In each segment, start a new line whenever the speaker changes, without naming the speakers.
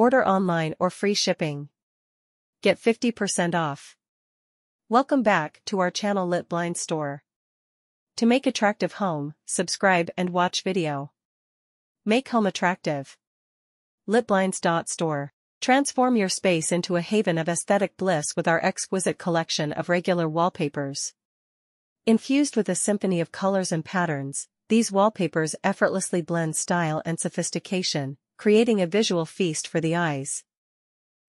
Order online or free shipping. Get 50% off. Welcome back to our channel Lit Blind Store. To make attractive home, subscribe and watch video. Make home attractive. Litblinds.store. Transform your space into a haven of aesthetic bliss with our exquisite collection of regular wallpapers. Infused with a symphony of colors and patterns, these wallpapers effortlessly blend style and sophistication, creating a visual feast for the eyes.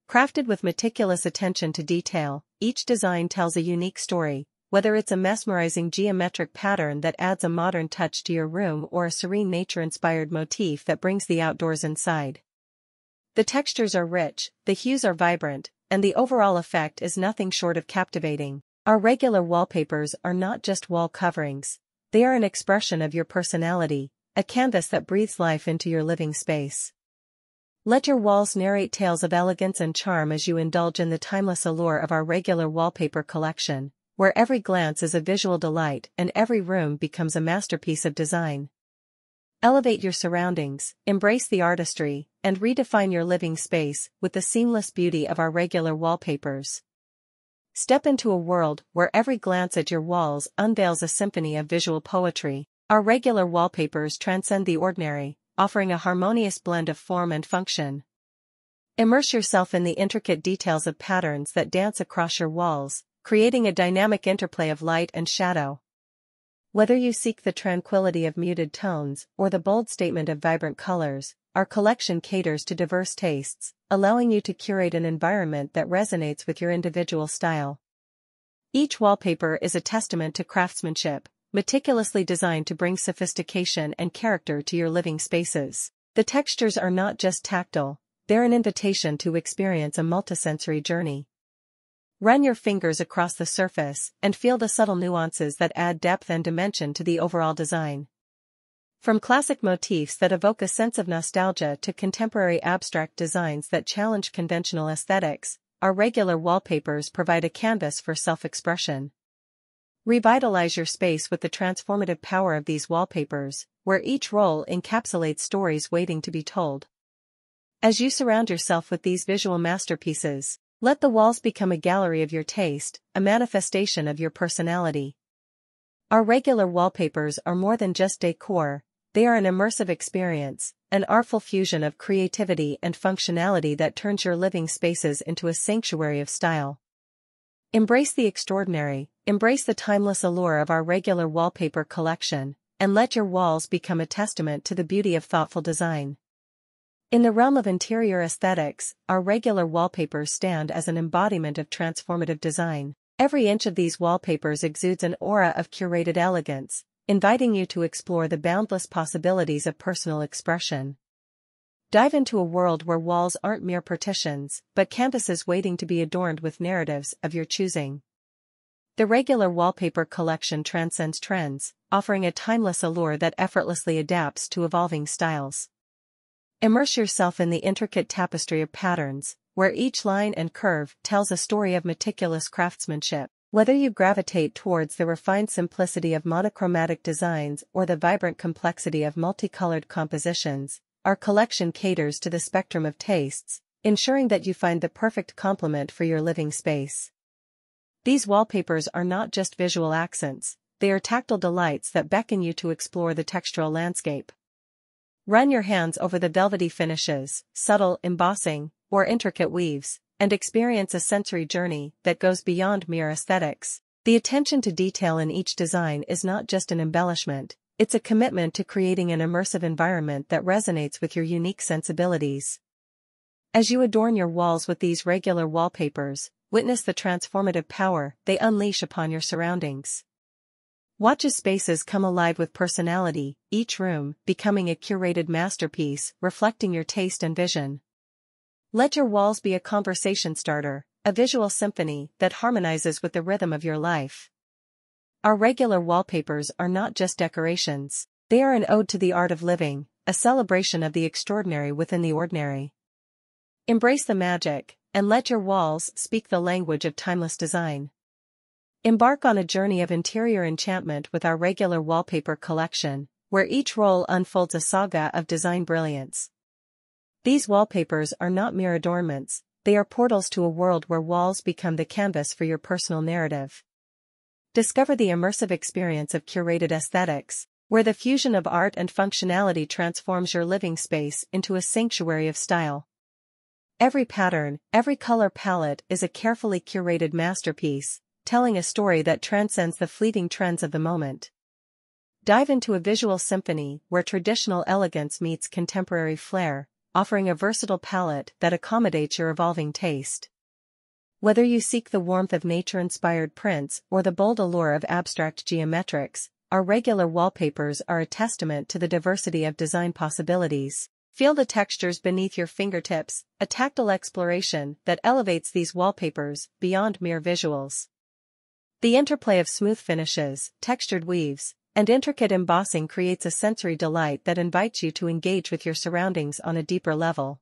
Crafted with meticulous attention to detail, each design tells a unique story, whether it's a mesmerizing geometric pattern that adds a modern touch to your room or a serene nature-inspired motif that brings the outdoors inside. The textures are rich, the hues are vibrant, and the overall effect is nothing short of captivating. Our regular wallpapers are not just wall coverings, they are an expression of your personality, a canvas that breathes life into your living space. Let your walls narrate tales of elegance and charm as you indulge in the timeless allure of our regular wallpaper collection, where every glance is a visual delight and every room becomes a masterpiece of design. Elevate your surroundings, embrace the artistry, and redefine your living space with the seamless beauty of our regular wallpapers. Step into a world where every glance at your walls unveils a symphony of visual poetry. Our regular wallpapers transcend the ordinary, offering a harmonious blend of form and function. Immerse yourself in the intricate details of patterns that dance across your walls, creating a dynamic interplay of light and shadow. Whether you seek the tranquility of muted tones or the bold statement of vibrant colors, our collection caters to diverse tastes, allowing you to curate an environment that resonates with your individual style. Each wallpaper is a testament to craftsmanship, meticulously designed to bring sophistication and character to your living spaces. The textures are not just tactile, they're an invitation to experience a multisensory journey. Run your fingers across the surface and feel the subtle nuances that add depth and dimension to the overall design. From classic motifs that evoke a sense of nostalgia to contemporary abstract designs that challenge conventional aesthetics, our regular wallpapers provide a canvas for self-expression. Revitalize your space with the transformative power of these wallpapers, where each roll encapsulates stories waiting to be told. As you surround yourself with these visual masterpieces, let the walls become a gallery of your taste, a manifestation of your personality. Our regular wallpapers are more than just decor, they are an immersive experience, an artful fusion of creativity and functionality that turns your living spaces into a sanctuary of style. Embrace the extraordinary, embrace the timeless allure of our regular wallpaper collection, and let your walls become a testament to the beauty of thoughtful design. In the realm of interior aesthetics, our regular wallpapers stand as an embodiment of transformative design. Every inch of these wallpapers exudes an aura of curated elegance, inviting you to explore the boundless possibilities of personal expression. Dive into a world where walls aren't mere partitions, but canvases waiting to be adorned with narratives of your choosing. The regular wallpaper collection transcends trends, offering a timeless allure that effortlessly adapts to evolving styles. Immerse yourself in the intricate tapestry of patterns, where each line and curve tells a story of meticulous craftsmanship. Whether you gravitate towards the refined simplicity of monochromatic designs or the vibrant complexity of multicolored compositions, our collection caters to the spectrum of tastes, ensuring that you find the perfect complement for your living space. These wallpapers are not just visual accents, they are tactile delights that beckon you to explore the textural landscape. Run your hands over the velvety finishes, subtle embossing, or intricate weaves, and experience a sensory journey that goes beyond mere aesthetics. The attention to detail in each design is not just an embellishment, it's a commitment to creating an immersive environment that resonates with your unique sensibilities. As you adorn your walls with these regular wallpapers, witness the transformative power they unleash upon your surroundings. Watch as spaces come alive with personality, each room becoming a curated masterpiece reflecting your taste and vision. Let your walls be a conversation starter, a visual symphony that harmonizes with the rhythm of your life. Our regular wallpapers are not just decorations, they are an ode to the art of living, a celebration of the extraordinary within the ordinary. Embrace the magic, and let your walls speak the language of timeless design. Embark on a journey of interior enchantment with our regular wallpaper collection, where each roll unfolds a saga of design brilliance. These wallpapers are not mere adornments, they are portals to a world where walls become the canvas for your personal narrative. Discover the immersive experience of curated aesthetics, where the fusion of art and functionality transforms your living space into a sanctuary of style. Every pattern, every color palette is a carefully curated masterpiece, telling a story that transcends the fleeting trends of the moment. Dive into a visual symphony where traditional elegance meets contemporary flair, offering a versatile palette that accommodates your evolving taste. Whether you seek the warmth of nature-inspired prints or the bold allure of abstract geometrics, our regular wallpapers are a testament to the diversity of design possibilities. Feel the textures beneath your fingertips, a tactile exploration that elevates these wallpapers beyond mere visuals. The interplay of smooth finishes, textured weaves, and intricate embossing creates a sensory delight that invites you to engage with your surroundings on a deeper level.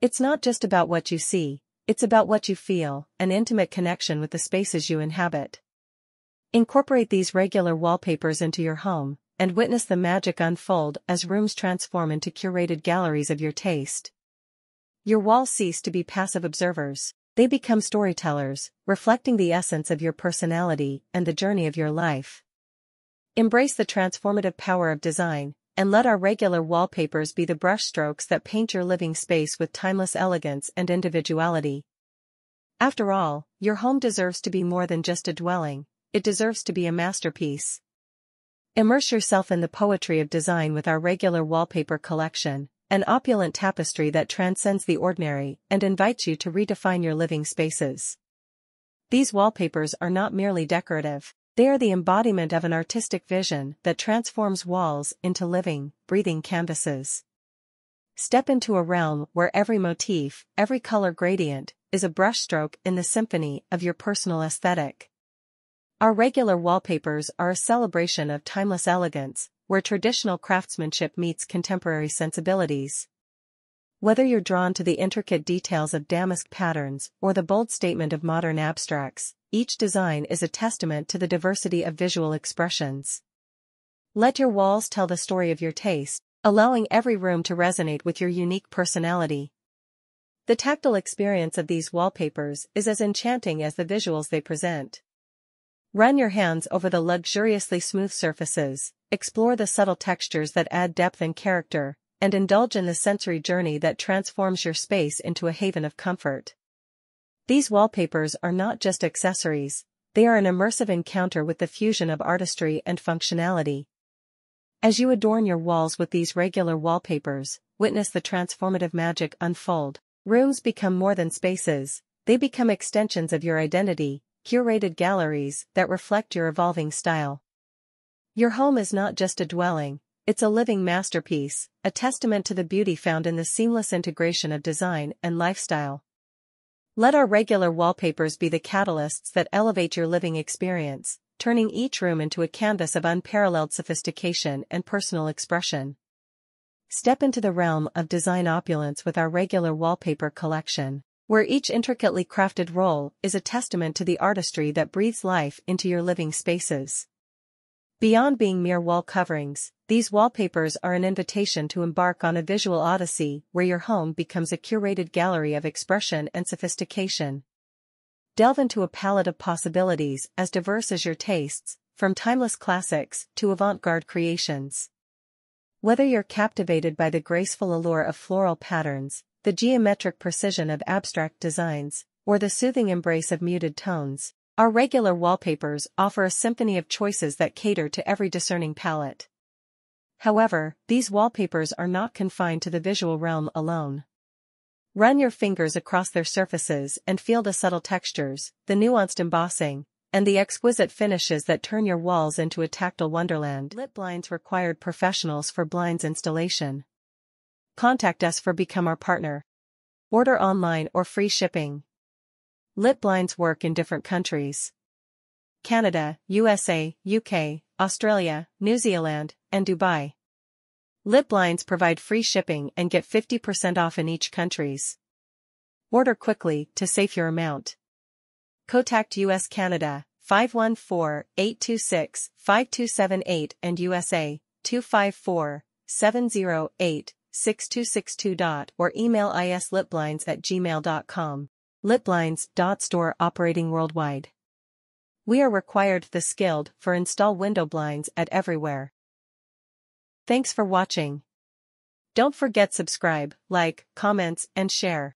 It's not just about what you see, it's about what you feel, an intimate connection with the spaces you inhabit. Incorporate these regular wallpapers into your home, and witness the magic unfold as rooms transform into curated galleries of your taste. Your walls cease to be passive observers, they become storytellers, reflecting the essence of your personality and the journey of your life. Embrace the transformative power of design, and let our regular wallpapers be the brushstrokes that paint your living space with timeless elegance and individuality. After all, your home deserves to be more than just a dwelling, it deserves to be a masterpiece. Immerse yourself in the poetry of design with our regular wallpaper collection, an opulent tapestry that transcends the ordinary and invites you to redefine your living spaces. These wallpapers are not merely decorative, they are the embodiment of an artistic vision that transforms walls into living, breathing canvases. Step into a realm where every motif, every color gradient, is a brushstroke in the symphony of your personal aesthetic. Our regular wallpapers are a celebration of timeless elegance, where traditional craftsmanship meets contemporary sensibilities. Whether you're drawn to the intricate details of damask patterns or the bold statement of modern abstracts, each design is a testament to the diversity of visual expressions. Let your walls tell the story of your taste, allowing every room to resonate with your unique personality. The tactile experience of these wallpapers is as enchanting as the visuals they present. Run your hands over the luxuriously smooth surfaces, explore the subtle textures that add depth and character, and indulge in the sensory journey that transforms your space into a haven of comfort. These wallpapers are not just accessories, they are an immersive encounter with the fusion of artistry and functionality. As you adorn your walls with these regular wallpapers, witness the transformative magic unfold. Rooms become more than spaces, they become extensions of your identity, curated galleries that reflect your evolving style. Your home is not just a dwelling, it's a living masterpiece, a testament to the beauty found in the seamless integration of design and lifestyle. Let our regular wallpapers be the catalysts that elevate your living experience, turning each room into a canvas of unparalleled sophistication and personal expression. Step into the realm of design opulence with our regular wallpaper collection, where each intricately crafted roll is a testament to the artistry that breathes life into your living spaces. Beyond being mere wall coverings, these wallpapers are an invitation to embark on a visual odyssey where your home becomes a curated gallery of expression and sophistication. Delve into a palette of possibilities as diverse as your tastes, from timeless classics to avant-garde creations. Whether you're captivated by the graceful allure of floral patterns, the geometric precision of abstract designs, or the soothing embrace of muted tones, our regular wallpapers offer a symphony of choices that cater to every discerning palette. However, these wallpapers are not confined to the visual realm alone. Run your fingers across their surfaces and feel the subtle textures, the nuanced embossing, and the exquisite finishes that turn your walls into a tactile wonderland. Lit Blinds required professionals for blinds installation. Contact us for Become Our Partner. Order online or free shipping. Lit blinds work in different countries. Canada, USA, UK, Australia, New Zealand, and Dubai. Lit blinds provide free shipping and get 50% off in each countries. Order quickly to save your amount. Contact US Canada 514-826-5278 and USA 254-708 6262. or email is litblinds at gmail.com. Litblinds. Store operating worldwide. We are required the skilled for install window blinds at everywhere. Thanks for watching. Don't forget subscribe, like, comments, and share.